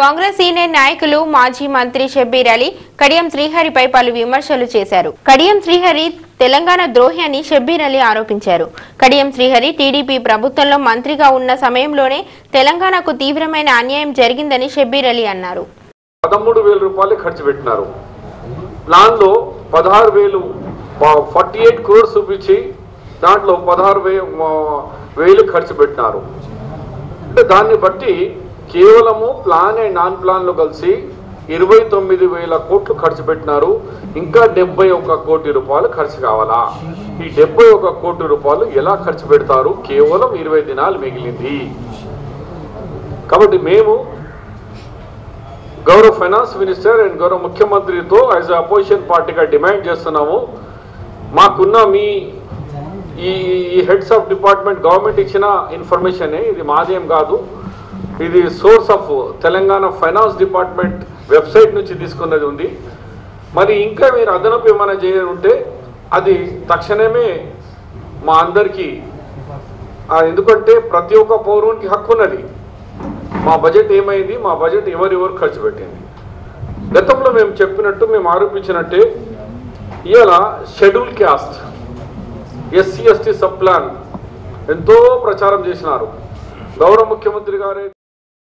Congress senior నాయకులు మాజీ మంత్రి షబ్బీర్ అలీ కడియం శ్రీహరిపై పలు విమర్శలు చేశారు. కడియం శ్రీహరి తెలంగాణ ద్రోహి అని షబ్బీర్ అలీ ఆరోపించారు. కడియం శ్రీహరి టీడీపీ ప్రభుత్వంలో మంత్రిగా ఉన్న సమయంలోనే తెలంగాణకు తీవ్రమైన అన్యాయం జరిగిందని షబ్బీర్ అలీ అన్నారు. పదమూడు వేల రూపాయలు ఖర్చు పెట్టినారు. ప్లాన్లో పదహారు వేలు ఫార్టీ ఎయిట్ క్రోర్స్ చూపించి దాంట్లో పదహారు వేలు ఖర్చు పెట్టినారు. దాన్ని బట్టి కేవలము ప్లాన్ అండ్ నాన్ ప్లాన్లు కలిసి ఇరవై తొమ్మిది వేల కోట్లు ఖర్చు పెట్టినారు. ఇంకా డెబ్బై ఒక కోటి రూపాయలు ఖర్చు కావాలా? ఈ డెబ్బై ఒక కోటి రూపాయలు ఎలా ఖర్చు పెడతారు? కేవలం ఇరవై దినాలు మిగిలింది. కాబట్టి మేము గౌరవ ఫైనాన్స్ మినిస్టర్ అండ్ గౌరవ ముఖ్యమంత్రితో యాజ్ అపోజిషన్ పార్టీగా డిమాండ్ చేస్తున్నాము. మాకున్న మీ ఈ ఈ హెడ్స్ ఆఫ్ డిపార్ట్మెంట్ గవర్నమెంట్ ఇచ్చిన ఇన్ఫర్మేషన్ ఇది మాదేం కాదు. ఇది source of Telangana finance department website నుంచి తీసుకున్నది ఉంది. మరి ఇంకా మీరు అదనపు ఏమైనా చేయనుంటే అది తక్షణమే మా అందరికీ ఎందుకంటే ప్రతి ఒక్క పౌరునికి హక్కు ఉన్నది. మా బడ్జెట్ ఏమైంది? మా బడ్జెట్ ఎవరెవరు ఖర్చు పెట్టింది? గతంలో మేము చెప్పినట్టు మేము ఆరోపించినట్టే ఇవాళ schedule caste SC ST sub plan ఎంతో ప్రచారం చేసినారు. గౌరవ ముఖ్యమంత్రి గారే